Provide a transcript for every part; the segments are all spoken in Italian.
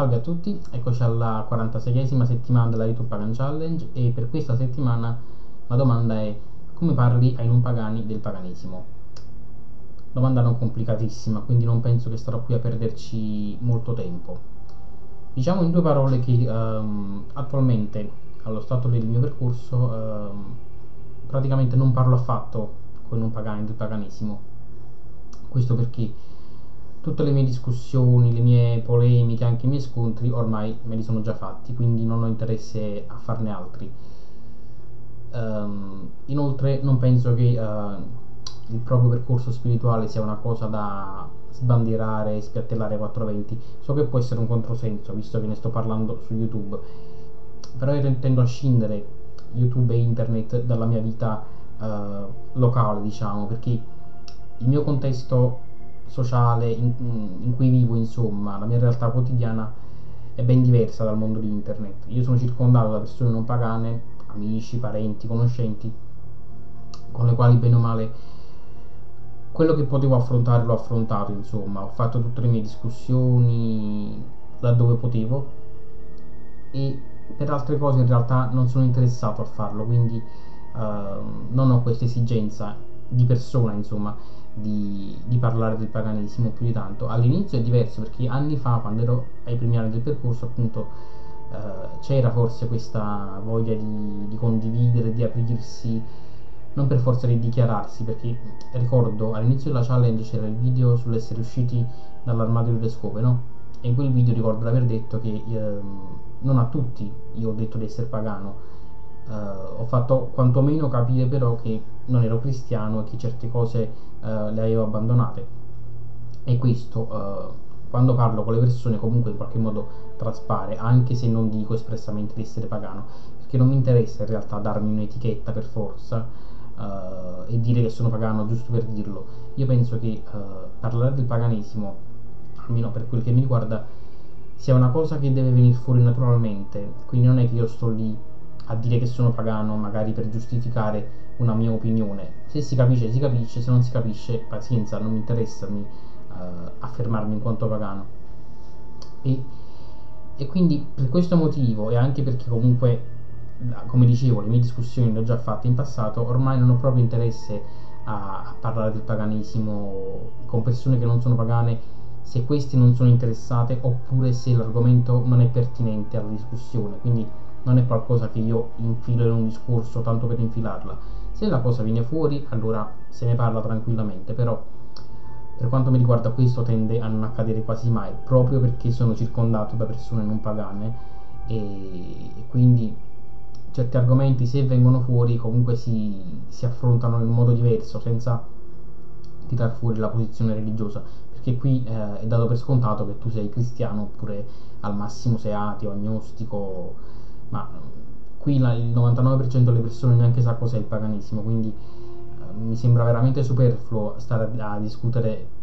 Salve a tutti, eccoci alla 46esima settimana della YouTube Pagan Challenge e per questa settimana la domanda è come parli ai non pagani del paganesimo? Domanda non complicatissima, quindi non penso che starò qui a perderci molto tempo. Diciamo in due parole che um, attualmente, allo stato del mio percorso, um, praticamente non parlo affatto con i non pagani del paganesimo. Questo perché tutte le mie discussioni, le mie polemiche, anche i miei scontri ormai me li sono già fatti, quindi non ho interesse a farne altri. Um, inoltre non penso che uh, il proprio percorso spirituale sia una cosa da sbandierare e spiattellare 420. So che può essere un controsenso, visto che ne sto parlando su YouTube, però io tendo a scindere YouTube e internet dalla mia vita uh, locale, diciamo, perché il mio contesto sociale in, in, cui vivo, insomma, la mia realtà quotidiana è ben diversa dal mondo di internet. Io sono circondato da persone non pagane, amici, parenti, conoscenti, con le quali bene o male quello che potevo affrontare l'ho affrontato, insomma, ho fatto tutte le mie discussioni laddove potevo e per altre cose in realtà non sono interessato a farlo, quindi uh, non ho questa esigenza di persona, insomma di, di, parlare del paganesimo più di tanto. All'inizio è diverso perché anni fa, quando ero ai primi anni del percorso, appunto eh, c'era forse questa voglia di, di, condividere, di aprirsi, non per forza di dichiararsi, perché ricordo all'inizio della challenge c'era il video sull'essere usciti dall'armadio delle scope, no? E in quel video ricordo di aver detto che eh, non a tutti io ho detto di essere pagano, Uh, ho fatto quantomeno capire però che non ero cristiano e che certe cose uh, le avevo abbandonate. E questo uh, quando parlo con le persone comunque in qualche modo traspare anche se non dico espressamente di essere pagano perché non mi interessa in realtà darmi un'etichetta per forza e dire che sono pagano giusto per dirlo. Io penso che parlare del paganesimo almeno per quel che mi riguarda sia una cosa che deve venire fuori naturalmente. Quindi non è che io sto lì a dire che sono pagano magari per giustificare una mia opinione. Se si capisce, si capisce, se non si capisce, pazienza, non mi interessa mi, uh, affermarmi in quanto pagano. E, e quindi per questo motivo, e anche perché comunque, come dicevo, le mie discussioni le ho già fatte in passato, ormai non ho proprio interesse a, a parlare del paganesimo con persone che non sono pagane se queste non sono interessate oppure se l'argomento non è pertinente alla discussione. Quindi non è qualcosa che io infilo in un discorso tanto per infilarla. Se la cosa viene fuori, allora se ne parla tranquillamente, però per quanto mi riguarda questo tende a non accadere quasi mai, proprio perché sono circondato da persone non pagane e, quindi certi argomenti se vengono fuori comunque si, si affrontano in modo diverso, senza tirar fuori la posizione religiosa, perché qui eh, è dato per scontato che tu sei cristiano oppure al massimo sei ateo, agnostico, ma qui la, il 99% delle persone neanche sa cos'è il paganesimo, quindi eh, mi sembra veramente superfluo stare a, a, discutere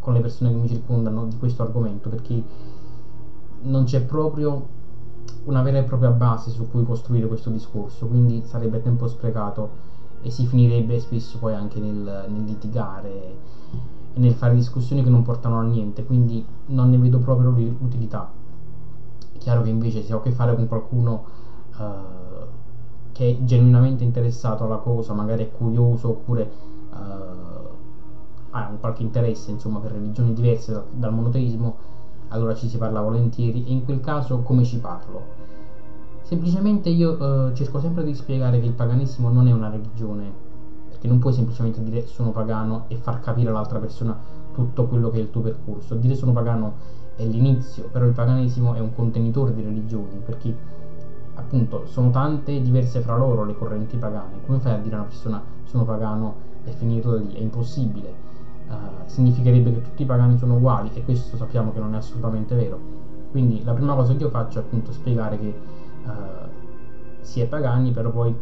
con le persone che mi circondano di questo argomento, perché non c'è proprio una vera e propria base su cui costruire questo discorso, quindi sarebbe tempo sprecato e si finirebbe spesso poi anche nel, nel litigare e nel fare discussioni che non portano a niente, quindi non ne vedo proprio l'utilità chiaro che invece se ho a che fare con qualcuno uh, che è genuinamente interessato alla cosa, magari è curioso oppure uh, ha un qualche interesse insomma per religioni diverse dal, dal monoteismo, allora ci si parla volentieri e in quel caso come ci parlo? Semplicemente io uh, cerco sempre di spiegare che il paganesimo non è una religione, perché non puoi semplicemente dire sono pagano e far capire all'altra persona tutto quello che è il tuo percorso. Dire sono pagano è l'inizio, però il paganesimo è un contenitore di religioni, perché appunto sono tante diverse fra loro le correnti pagane. Come fai a dire a una persona sono pagano e finirla lì? È impossibile. Uh, significherebbe che tutti i pagani sono uguali e questo sappiamo che non è assolutamente vero. Quindi la prima cosa che io faccio è appunto spiegare che uh, si è pagani, però poi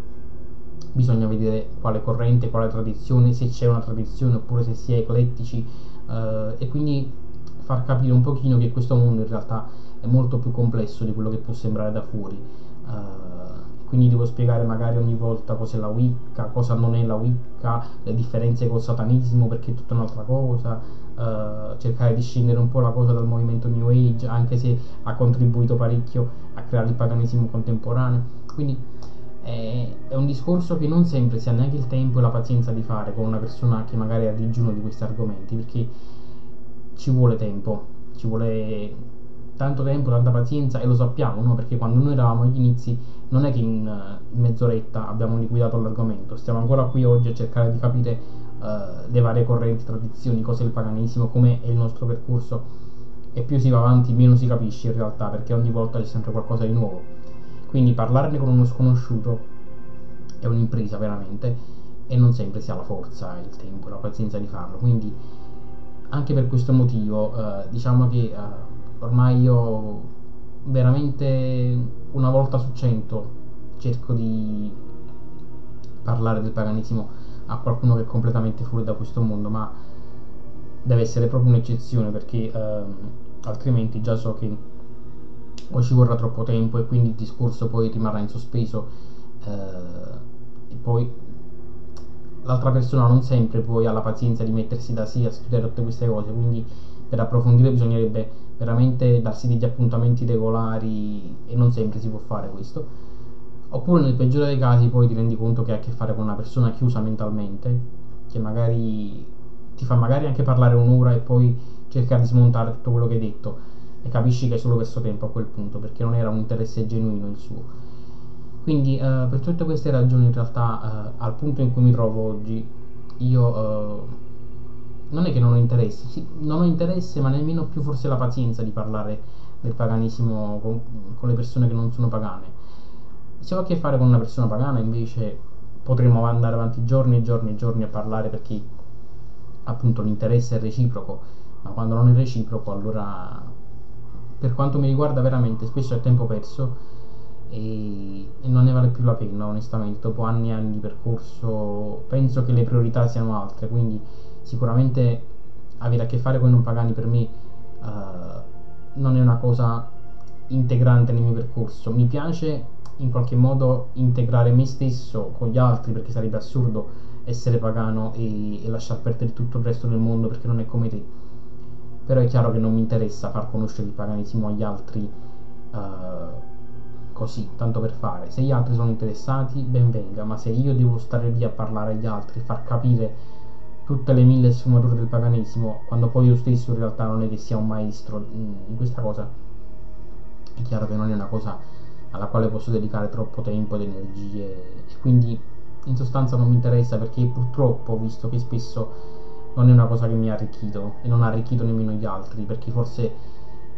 bisogna vedere quale corrente, quale tradizione, se c'è una tradizione oppure se si è eclettici uh, e quindi far capire un pochino che questo mondo in realtà è molto più complesso di quello che può sembrare da fuori. Uh, quindi devo spiegare magari ogni volta cos'è la Wicca, cosa non è la Wicca, le differenze col satanismo perché è tutta un'altra cosa, uh, cercare di scendere un po' la cosa dal movimento New Age, anche se ha contribuito parecchio a creare il paganesimo contemporaneo. Quindi è, è un discorso che non sempre si ha neanche il tempo e la pazienza di fare con una persona che magari è a digiuno di questi argomenti, perché ci vuole tempo, ci vuole tanto tempo, tanta pazienza e lo sappiamo, no? perché quando noi eravamo agli inizi non è che in, in mezz'oretta abbiamo liquidato l'argomento, stiamo ancora qui oggi a cercare di capire uh, le varie correnti, tradizioni, cos'è il paganesimo, come è il nostro percorso e più si va avanti meno si capisce in realtà perché ogni volta c'è sempre qualcosa di nuovo. Quindi parlarne con uno sconosciuto è un'impresa veramente e non sempre si ha la forza, il tempo, la pazienza di farlo. Quindi anche per questo motivo uh, diciamo che uh, ormai io veramente una volta su cento cerco di parlare del paganesimo a qualcuno che è completamente fuori da questo mondo, ma deve essere proprio un'eccezione perché ehm, altrimenti già so che o ci vorrà troppo tempo e quindi il discorso poi rimarrà in sospeso eh, e poi l'altra persona non sempre poi ha la pazienza di mettersi da sé a studiare tutte queste cose, quindi per approfondire bisognerebbe veramente darsi degli appuntamenti regolari e non sempre si può fare questo. Oppure nel peggiore dei casi poi ti rendi conto che hai a che fare con una persona chiusa mentalmente, che magari ti fa magari anche parlare un'ora e poi cercare di smontare tutto quello che hai detto e capisci che è solo questo tempo a quel punto perché non era un interesse genuino il suo. Quindi eh, per tutte queste ragioni in realtà eh, al punto in cui mi trovo oggi io eh, non è che non ho interesse, sì, non ho interesse ma nemmeno più forse la pazienza di parlare del paganesimo con, con, le persone che non sono pagane. Se ho a che fare con una persona pagana invece potremmo andare avanti giorni e giorni e giorni a parlare perché appunto l'interesse è reciproco, ma quando non è reciproco allora per quanto mi riguarda veramente spesso è tempo perso e, e, non ne vale più la pena onestamente dopo anni e anni di percorso penso che le priorità siano altre quindi sicuramente avere a che fare con i non pagani per me uh, non è una cosa integrante nel mio percorso. Mi piace in qualche modo integrare me stesso con gli altri perché sarebbe assurdo essere pagano e, e lasciar perdere tutto il resto del mondo perché non è come te. Però è chiaro che non mi interessa far conoscere il paganesimo agli altri uh, così, tanto per fare. Se gli altri sono interessati, ben venga, ma se io devo stare lì a parlare agli altri, far capire tutte le mille sfumature del paganesimo, quando poi io stesso in realtà non è che sia un maestro in questa cosa, è chiaro che non è una cosa alla quale posso dedicare troppo tempo ed energie e quindi in sostanza non mi interessa perché purtroppo visto che spesso non è una cosa che mi ha arricchito e non ha arricchito nemmeno gli altri perché forse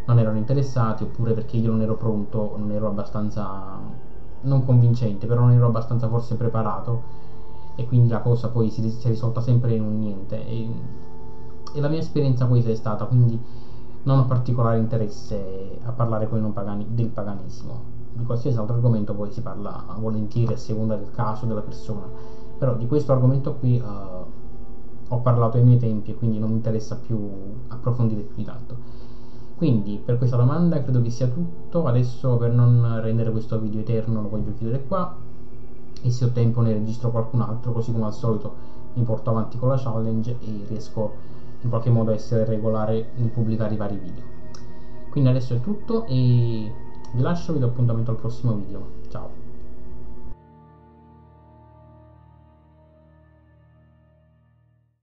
non erano interessati oppure perché io non ero pronto, non ero abbastanza non convincente, però non ero abbastanza forse preparato e quindi la cosa poi si, si è risolta sempre in un niente. E, e, la mia esperienza questa è stata quindi non ho particolare interesse a parlare con i non pagani del paganesimo. Di qualsiasi altro argomento poi si parla volentieri a seconda del caso della persona. Però di questo argomento qui uh, ho parlato ai miei tempi e quindi non mi interessa più approfondire più di tanto quindi per questa domanda credo che sia tutto. Adesso per non rendere questo video eterno lo voglio chiudere qua. E se ho tempo ne registro qualcun altro così come al solito mi porto avanti con la challenge e riesco in qualche modo a essere regolare nel pubblicare i vari video. Quindi adesso è tutto e vi lascio vi do appuntamento al prossimo video. Ciao